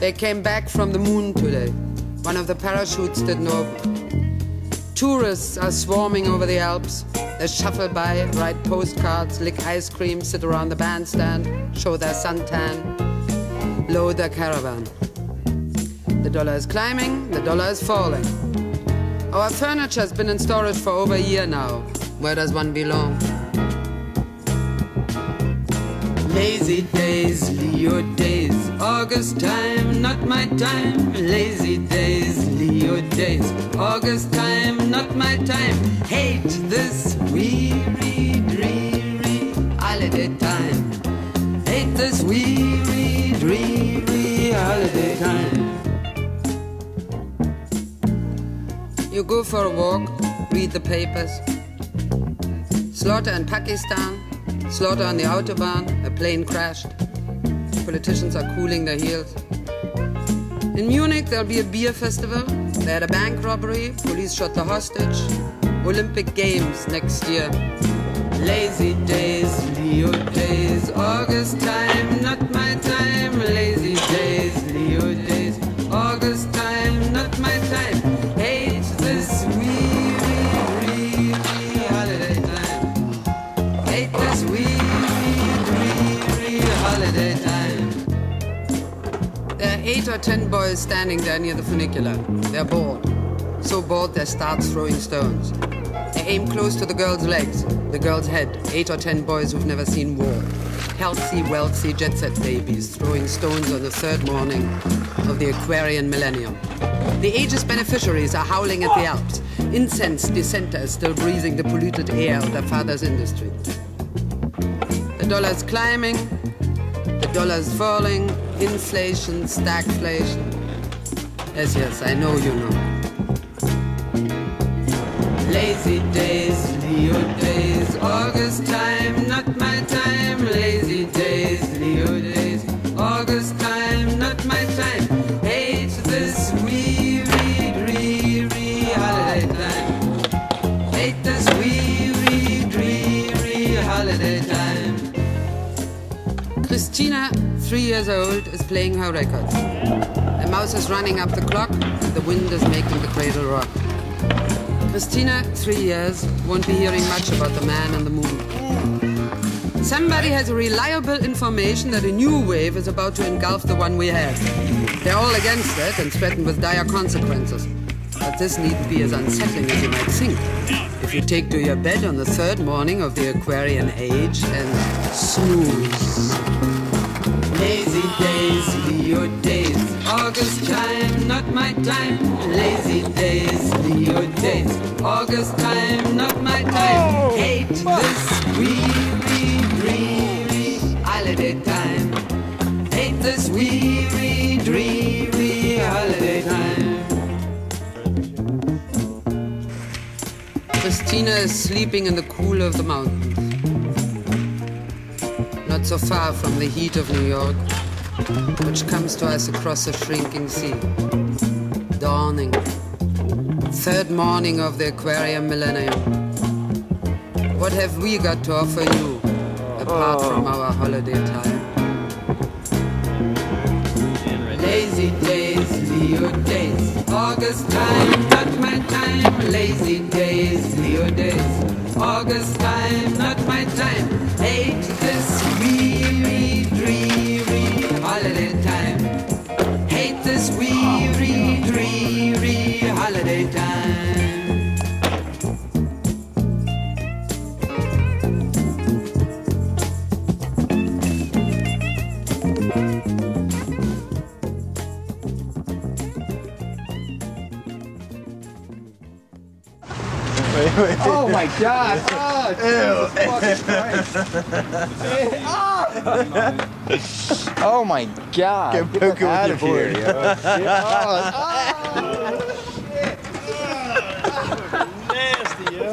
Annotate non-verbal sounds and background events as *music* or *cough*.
They came back from the moon today. One of the parachutes didn't open. Tourists are swarming over the Alps. They shuffle by, write postcards, lick ice cream, sit around the bandstand, show their suntan, load their caravan. The dollar is climbing, the dollar is falling. Our furniture has been in storage for over a year now. Where does one belong? Lazy days, Leo days, August time, not my time. Lazy days, Leo days, August time, not my time. Hate this weary, dreary holiday time. Hate this weary, dreary holiday time. You go for a walk, read the papers. Slaughter in Pakistan, slaughter on the Autobahn, a plane crashed. Politicians are cooling their heels. In Munich, there'll be a beer festival. They had a bank robbery, police shot the hostage. Olympic Games next year. Lazy days, Leo days, August time, eight or ten boys standing there near the funicular. They're bored. So bored they start throwing stones. They aim close to the girl's legs, the girl's head. Eight or ten boys who've never seen war. Healthy, wealthy jet set babies throwing stones on the third morning of the Aquarian millennium. The age's beneficiaries are howling at the Alps. Incensed dissenters still breathing the polluted air of their father's industry. The dollar's climbing, the dollar's falling, inflation, stagflation. Yes, yes, I know you know. Lazy days, Leo days, August time, not my time. Lazy days, Leo days, August time, not my time. Hate this wee weary, dreary holiday time. Hate this wee weary, dreary holiday time. Christina, three years old, is playing her records. The mouse is running up the clock, and the wind is making the cradle rock. Christina, three years, won't be hearing much about the man on the moon. Somebody has reliable information that a new wave is about to engulf the one we have. They're all against it and threaten with dire consequences. But this needn't be as unsettling as you might think. You take to your bed on the third morning of the Aquarian age and snooze. Lazy days, Leo days, August time, not my time. Lazy days, Leo days, August time, not my time. Oh. Hate Christina is sleeping in the cool of the mountains not so far from the heat of New York, which comes to us across a shrinking sea. Dawning. Third morning of the Aquarian millennium. What have we got to offer you, apart oh. from our holiday time? Lazy days, Leo days, August time, Leo days, August time, not my time. Hate this weary, dreary holiday time. Hate this weary, dreary holiday time. *laughs* Oh my god! *laughs* Oh, Jesus fucking *laughs* Oh my god! Get Get poking out with of your here, board. yo. Oh, shit. Oh, oh. Nasty, yo.